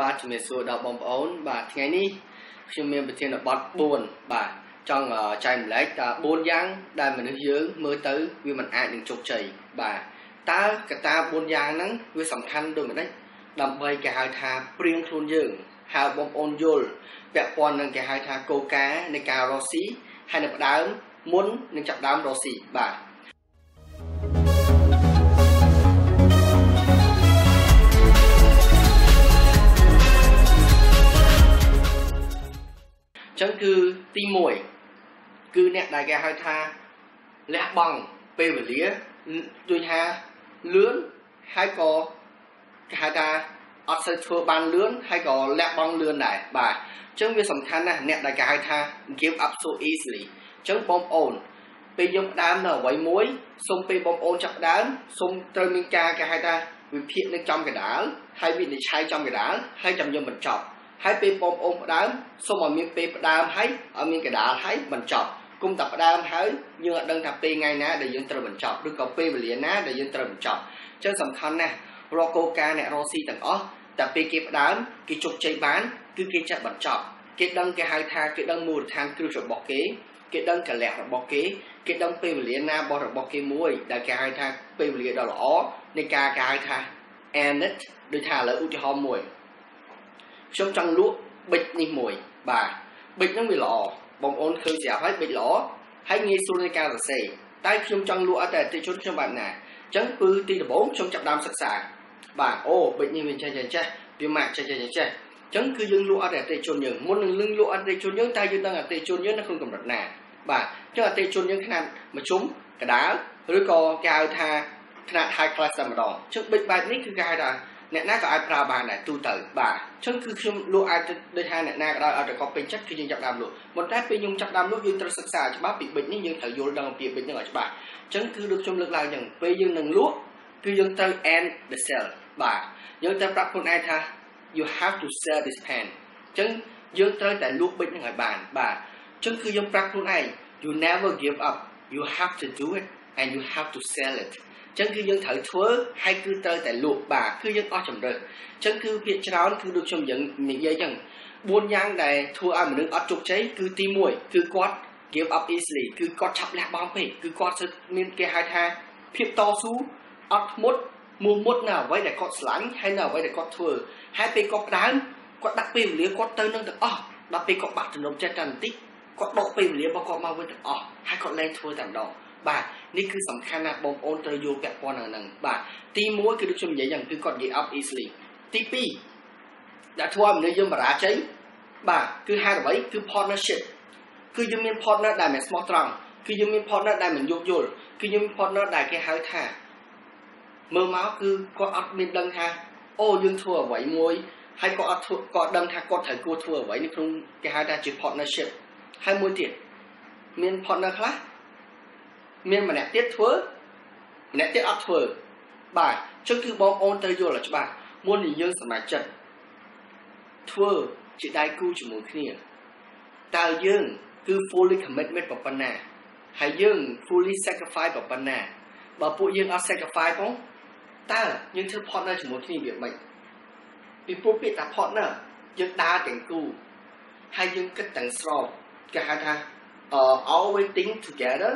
បាទជំរាបសួរដល់បងប្អូន បាទថ្ងៃនេះខ្ញុំមានប្រធានបទ4បាទចង់ចែកម្លែកតើ4យ៉ាងដែលមនុស្សយើងមើលទៅវាមិនអាចនឹងជោគជ័យបាទតើកត្តា4យ៉ាងហ្នឹងវាសំខាន់ដូចម្ដេចដើម្បីគេហៅថាព្រៀងខ្លួនយើងហៅបងប្អូនយល់ពាក់ព័ន្ធនឹងគេហៅថាកោកានៃការរស់ស៊ីហើយនៅផ្ដើមមុននឹងចាប់ដើមរស់ស៊ីបាទ ចឹងគឺទី1គឺអ្នកដែលគេហៅថាលះបង់ពេលវេលាដូចថាលឿនហើយក៏គេហៅថាអត់សូវធ្វើបានលឿនហើយក៏លះបង់លឿនដែរបាទអញ្ចឹងវាសំខាន់ណាស់អ្នកដែលគេហៅថា give up so easily អញ្ចឹងបងប្អូនពេលយើងផ្ដើមនៅអ្វីមួយសូមពេលបងប្អូនចាប់ផ្ដើមសូមត្រូវមានការគេហៅថាវិភាគនៅចំកដាលហើយវិនិច្ឆ័យចំកដាលហើយចាំយើងបញ្ចប់ ហើយពេលបងប្អូនផ្ដើមសូមឲ្យមានពេលផ្ដើមហើយឲ្យមានកដាលហើយបញ្ចប់គុំតែផ្ដើមហើយយើងអត់ដឹងថាពេលថ្ងៃណាដែលយើងត្រូវបញ្ចប់ឬក៏ពេលវេលាណាដែលយើងត្រូវបញ្ចប់អញ្ចឹងសំខាន់ណាស់រកគោលការណ៍អ្នករស់ស៊ីទាំងអស់តែពេលគេផ្ដើមគេជោគជ័យបានគឺគេចាត់បញ្ចប់គេដឹងគេហៅថាគេដឹងមូលដ្ឋានគ្រឹះរបស់គេគេដឹងកលៈរបស់គេគេដឹងពេលវេលាណារបស់របស់គេមួយដែលគេហៅថាពេលវេលាដ៏ល្អនៃការគេហៅថា end ដូចថាឥឡូវឧទាហរណ៍មួយ ខ្ញុំចង់លក់ប៊ិចនេះមួយបាទប៊ិចហ្នឹងវាល្អបងប្អូនឃើញស្រាប់ហើយប៊ិចល្អហើយងាយស្រួលในការសរសេរតែខ្ញុំចង់លក់អត់តែអតិជនខ្ញុំបែបណាអញ្ចឹងគឺទីដំបូងខ្ញុំចាប់ដើមសិក្សាបាទអូប៊ិចនេះវាចេះចេះចេះវាម៉ាក់ចេះចេះចេះអញ្ចឹងគឺយើងលក់អត់តែអតិជនយើងមុននឹងលឹងលក់អតិជនយើងតែយើងដឹងអតិជនយើងនៅក្នុងកម្រិតណាបាទអញ្ចឹងអតិជនយើងខ្នាតមជ្ឈុំកដាលឬក៏គេហៅថាខ្នាត high class តែម្ដងអញ្ចឹងប៊ិចបែបនេះគឺគេហៅថា អ្នកណាក៏អាចប្រើបានដែរទូទៅបាទអញ្ចឹងគឺខ្ញុំលក់អាចដូចថាអ្នកណាក៏ដោយឲ្យតែគាត់ពេញចិត្តគឺយើងចាប់ដើមលក់ប៉ុន្តែពេលខ្ញុំចាប់ដើមលក់យើងត្រូវសិក្សាច្បាស់ពីប៊ិចនេះយើងត្រូវយល់ដឹងអំពីប៊ិចនេះឲ្យច្បាស់អញ្ចឹងគឺដូចខ្ញុំលើកឡើងអញ្ចឹងពេលយើងនឹងលក់គឺយើងត្រូវ end the sell បាទយើងត្រូវប្រាប់ខ្លួនឯងថា you have to sell this pen អញ្ចឹងយើងត្រូវតែលក់ប៊ិចហ្នឹងឲ្យបានបាទអញ្ចឹងគឺយើងប្រាប់ខ្លួនឯង you never give up you have to do it and you have to sell it ចឹងគឺយើងត្រូវធ្វើហើយគឺត្រូវតែលក់បាទគឺយើងអស់ជំរឿនចឹងគឺភាគច្រើនគឺដូចខ្ញុំយើងនិយាយចឹង4យ៉ាងដែលធ្វើឲ្យមនុស្សអត់ជោគជ័យគឺទី1គឺគាត់ give up easily គឺគាត់ឆាប់លះបង់ពេកគឺគាត់មានគេហៅថាភាពតស៊ូអត់ធ្មត់មោះមុតនៅអ្វីដែលគាត់ស្រឡាញ់ហើយនៅអ្វីដែលគាត់ធ្វើហើយពេលគាត់ដើមគាត់ដាក់ពេលវេលាគាត់ទៅនឹងទាំងអស់ដល់ពេលគាត់បាក់ទំនុកចិត្តតែបន្តិចគាត់ដកពេលវេលារបស់គាត់មកវិញទាំងអស់ហើយគាត់លែងធ្វើតែម្ដងបាទ នេះគឺសំខាន់ណាស់បងប្អូនត្រូវយល់ពាក់ព័ន្ធនឹងហ្នឹងបាទទី1គឺដូចខ្ញុំនិយាយយ៉ាងគឺគាត់ give up easily ទី2ដែលធ្វើឲ្យមនុស្សយើងបរាជ័យបាទគឺហេតុអ្វីគឺ partnership គឺយើងមាន partner ដែលមិនស្មោះត្រង់គឺយើងមាន partner ដែលមិនយោគយល់គឺយើងមាន partner ដែលគេហៅថាមើលមកគឺគាត់អត់មានដឹងថាអូយើងធ្វើអ្វីមួយហើយគាត់អត់ធ្វើគាត់ដឹងថាគាត់ត្រូវគួរធ្វើអ្វីនេះក្នុងគេហៅថាជា partnership ហើយមួយទៀតមាន partner ខ្លះ មានម្នាក់ទៀតធ្វើម្នាក់ទៀតអត់ធ្វើបាទអញ្ចឹងគឺបងប្អូនត្រូវយល់ឲ្យច្បាស់មុននឹងយើងសម្រេចចិត្តធ្វើជាដៃគូជាមួយគ្នាតើយើងគឺ fully commitment ប៉ុណ្ណាហើយយើង fully sacrifice ប៉ុណ្ណាបើពួកយើងអត់ sacrifice ផងតើយើងធ្វើ partner ជាមួយគ្នាវាមិនពីពួកពាក្យថា partner យើងដើរទាំងគូហើយយើងគិតទាំងស្របគេហៅថា uh, always think together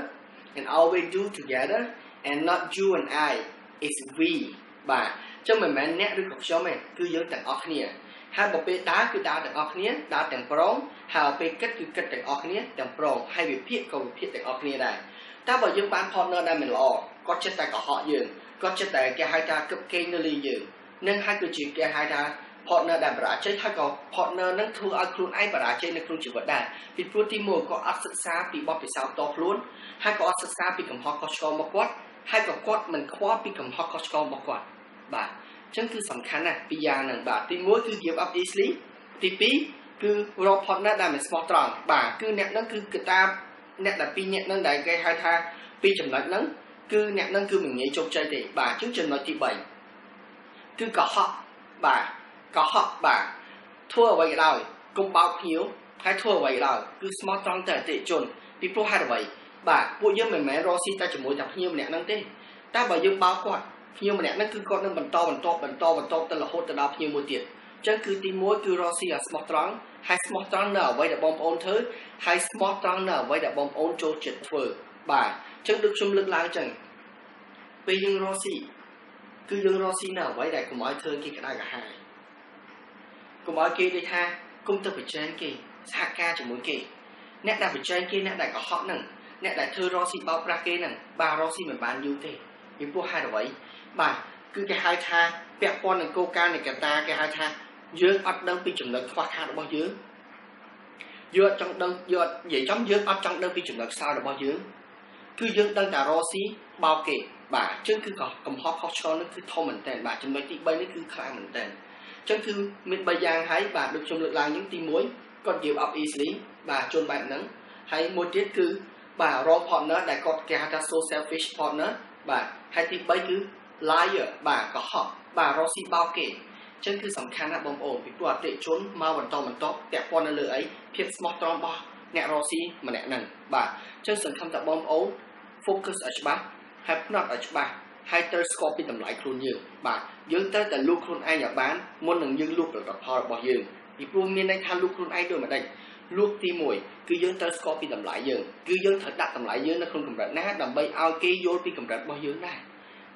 and always do together and not you and I it's we បាទចឹងមិនមែនអ្នកឬក៏ខ្ញុំទេគឺយើងទាំងអស់គ្នាហើយបើពេលដើរគឺដើរទាំងអស់គ្នាដើរទាំងប្រងហើយពេលគិតគឺគិតទាំងអស់គ្នាទាំងប្រងហើយវិភាគក៏វិភាគទាំងអស់គ្នាដែរតែបើយើងបាន partner ដែលមិនល្អគាត់ចិត្តតែកុហកយើងគាត់ចិត្តតែគេហៅថាគឹបកេងនៅលើយើងនឹងហើយគឺជាគេហៅថា partner ដែលបរាជ័យហើយក៏ partner នឹងធ្វើឲ្យខ្លួនឯងបរាជ័យនៅក្នុងជីវិតដែរពីព្រោះទីមួយគាត់អត់សិក្សាពីបទពិសោធន៍តខ្លួនហើយក៏អត់សិក្សាពីកំហុសខុសឆ្គងរបស់គាត់ហើយក៏គាត់មិនខ្វល់ពីកំហុសខុសឆ្គងរបស់គាត់បាទអញ្ចឹងគឺសំខាន់ណាស់ពីរយ៉ាងហ្នឹងបាទទី1គឺ give up easily ទី2គឺរក partner ដែលមិនស្មោះត្រង់បាទគឺអ្នកហ្នឹងគឺកតាអ្នកដែលពីរអ្នកហ្នឹងដែលគេហៅថាពីរចំណុចហ្នឹងគឺអ្នកហ្នឹងគឺមិនងាយជោគជ័យទេបាទអញ្ចឹងចំណុចទី3គឺកុហកបាទ កុហកបាទធ្វើអ្វីក៏ដោយកុំបោកភ្ញៀវហើយធ្វើអ្វីក៏ដោយគឺស្មោះត្រង់ទៅអតិជនពីព្រោះហេតុអ្វីបាទពួកយើងមិនមែនរកស៊ីតែជាមួយតែភ្ញៀវម្នាក់ហ្នឹងទេតែបើយើងបោកគាត់ភ្ញៀវម្នាក់ហ្នឹងគឺគាត់នឹងបន្តបន្តបន្តបន្តទៅរហូតទៅដល់ភ្ញៀវមួយទៀតចឹងគឺទី1គឺរកស៊ីឲ្យស្មោះត្រង់ហើយស្មោះត្រង់នៅអ្វីដែលបងប្អូនធ្វើហើយស្មោះត្រង់នៅអ្វីដែលបងប្អូនចូលចិត្តធ្វើបាទចឹងដូចខ្ញុំលើកឡើងចឹងពេលយើងរកស៊ីគឺយើងរកស៊ីនៅអ្វីដែលកុំឲ្យធ្វើគេក្តៅក្រហាយ កុំឲ្យគេដូចថាគុំទៅប្រជែងគេសហការជាមួយគេអ្នកដែលប្រជែងគេអ្នកដែលកុហកហ្នឹងអ្នកដែលធ្វើរកស៊ីបោកប្រាស់គេហ្នឹងបាទរកស៊ីមិនបានយូរទេពីព្រោះហេតុអ្វីបាទគឺគេហៅថាពាក់ព័ន្ធនឹងគោលការណ៍នៃកតាគេហៅថាយើងអត់ដឹងពីចំណុចខ្វះខាតរបស់យើងយើងអត់ចង់ដឹងយើងអត់និយាយចំយើងអត់ចង់ដឹងពីចំណុចខ្សោយរបស់យើងគឺយើងដឹងតែរកស៊ីបោកគេបាទអញ្ចឹងគឺកំហុសខុសឆ្គងនេះគឺធំមែនតើបាទចំណុចទី3នេះគឺខ្លាំងមែនតើអញ្ចឹងគឺមាន3យ៉ាងហើយបាទដូចខ្ញុំលើកឡើងហ្នឹងទី1គាត់ give up easily បាទជន់បែបហ្នឹងហើយមួយទៀតគឺបាទ wrong partner ដែលគាត់គេហៅថា so selfish partner បាទហើយទី3គឺ liar បាទកុហកបាទរកស៊ីបោកគេអញ្ចឹងគឺសំខាន់ណាស់បងប្អូនពីព្រោះអតិជនមកបន្តបន្តពាក់ព័ន្ធនៅលើអីភាពស្មោះត្រង់របស់អ្នករកស៊ីម្នាក់ហ្នឹងបាទអញ្ចឹងសង្ឃឹមថាបងប្អូន focus ឲ្យច្បាស់ហើយផ្នត់ឲ្យច្បាស់ ហើយត្រូវស្គាល់ពីតម្លៃខ្លួនយើងបាទយើងត្រូវតែលូកខ្លួនឯងឲ្យបានមុននឹងយើងលូកផលិតផលរបស់យើងពីព្រោះមានន័យថាលូកខ្លួនឯងដូចម្ដេចលួកទី1គឺយើងត្រូវស្គាល់ពីតម្លៃយើងគឺយើងត្រូវដាក់តម្លៃយើងនៅក្នុងកម្រិតណាដើម្បីឲ្យគេយល់ពីកម្រិតរបស់យើងដែរ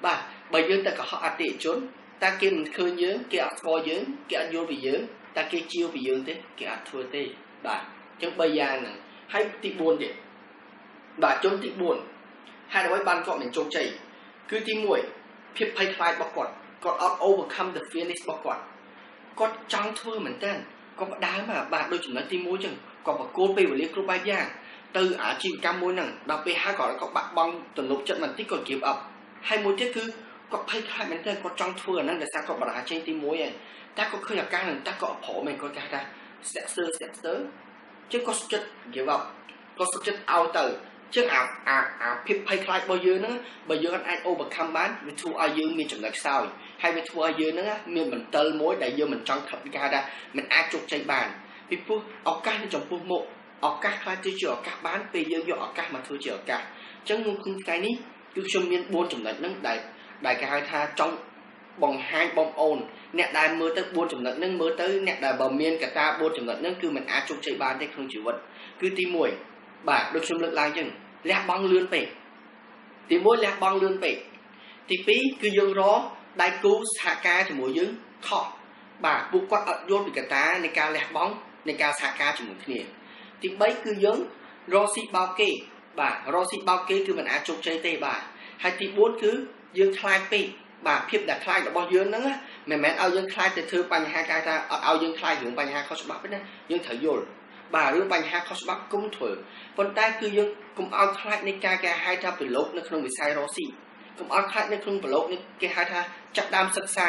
បាទបើយើងទៅកុហកអតិជនតើគេមិនឃើញយើងគេអត់ស្គាល់យើងគេអត់យល់ពីយើងតើគេជឿពីយើងទេគេអត់ធ្វើទេបាទអញ្ចឹង3យ៉ាងហ្នឹងហើយទី4ទៀតបាទជុំទី4ហេតុអ្វីបានគាត់មិនជោគជ័យ គឺទី1ភាពភ័យខ្លាចរបស់គាត់គាត់អត់ overcome the fear នេះរបស់គាត់គាត់ចង់ធ្វើមែនតើគាត់បដើមបាទដូចចំណុចទី1ចឹងគាត់បកគោលពេលវេលាគ្រប់បែបយ៉ាងទៅអាជីវកម្មមួយហ្នឹងដល់ពេលហើយគាត់គាត់បាក់បង់ទំនុកចិត្តបន្តិចគាត់ give up ហើយមួយទៀតគឺគាត់ភ័យខ្លាចមែនទែនគាត់ចង់ធ្វើអាហ្នឹងដោយសារគាត់បរាជ័យទី1ឯងតែគាត់ឃើញឱកាសហ្នឹងតែគាត់អត់ព្រមឯងគាត់គេថាស្ទាក់ស្ទើរស្ទាក់ស្ទើរចឹងគាត់សុខចិត្ត give up គាត់សុខចិត្តឲ្យទៅ ចឹងអាអាអាភាពភ័យខ្លាចរបស់យើងហ្នឹងបើយើងអាច overcome បានវាធ្វើឲ្យយើងមានចំណុចខ្សោយហើយវាធ្វើឲ្យយើងហ្នឹងមានបន្ទិលមួយដែលយើងមិនចង់ខិតពីការថាមិនអាចជោគជ័យបានពីព្រោះឱកាសនៅចំពោះមុខឱកាសខ្លះទៅជាឱកាសបានពេលយើងយកឱកាសមកធ្វើជាឱកាសអញ្ចឹងក្នុងថ្ងៃនេះគឺខ្ញុំមាន4ចំណុចហ្នឹងដែលដែលគេហៅថាចង់បង្ហាញបងប្អូនអ្នកដែលមើលទៅ4ចំណុចហ្នឹងមើលទៅអ្នកដែលបើមានកត្តា4ចំណុចហ្នឹងគឺមិនអាចជោគជ័យបានទេក្នុងជីវិតគឺទី1បាទដូចខ្ញុំលើកឡើងអញ្ចឹង លះបង់លឿនពេកទី1លះបង់លឿនពេកទី2គឺយើងរកដៃគូសហការជាមួយយើងខុសបាទពួកគាត់អត់យល់ពីកត្តានៃការលះបង់នៃការសហការជាមួយគ្នា ទី3គឺយើងរកស៊ីបោកគេបាទរកស៊ីបោកគេគឺមិនអាចជោគជ័យទេបាទហើយទី4គឺយើងខ្លាចពេកបាទភាពដែលខ្លាចរបស់យើងហ្នឹងមិនមែនឲ្យយើងខ្លាចទៅធ្វើបញ្ហាការថាអត់ឲ្យយើងខ្លាចរឿងបញ្ហាខុសច្បាប់ទេណាយើងត្រូវយល់ បាទរឿងបញ្ហាខុសច្បាប់គុំធ្វើប៉ុន្តែគឺយើងកុំឲ្យខ្លាចនៃការគេហៅថាប្រឡូកនៅក្នុងវិស័យរកស៊ីកុំឲ្យខ្លាចនៅក្នុងប្រឡូកនេះគេហៅថាចាប់ដើមសិក្សា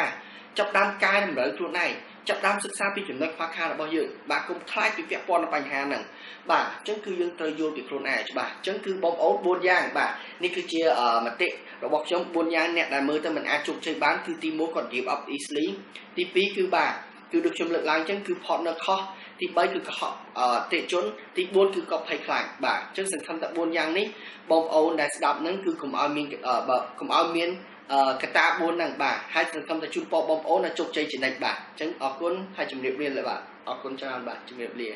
ចាប់ដើមកែតម្រូវខ្លួនឯងចាប់ដើមសិក្សាពីចំណុចខ្វះខាតរបស់យើងបាទកុំខ្លាចពីពាក់ព័ន្ធនឹងបញ្ហាហ្នឹងបាទអញ្ចឹងគឺយើងត្រូវយល់ពីខ្លួនឯងច្បាស់អញ្ចឹងគឺបងប្អូន4យ៉ាងបាទនេះគឺជាមតិរបស់ខ្ញុំ4យ៉ាងអ្នកដែលមើលទៅមិនអាចជោគជ័យបានគឺទី1គាត់ give up easily ទី2គឺបាទគឺដូចខ្ញុំលើកឡើងអញ្ចឹងគឺ partner ខុស ទី3គឺកុហកអតិជនទី4គឺកុសភ័យខ្លាចបាទអញ្ចឹងសង្ឃឹមថា4យ៉ាងនេះបងប្អូនដែលស្ដាប់នឹងគឺកុំឲ្យមាបើកុំឲ្យមានកតា4ហ្នឹងបាទហើយសង្ឃឹមថាជូនពរបងប្អូនឲ្យជោគជ័យជានិច្ចបាទអញ្ចឹងអរគុណហើយជម្រាបលាបាទអរគុណច្រើនបាទជម្រាបលា